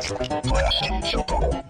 Blasting shuttle.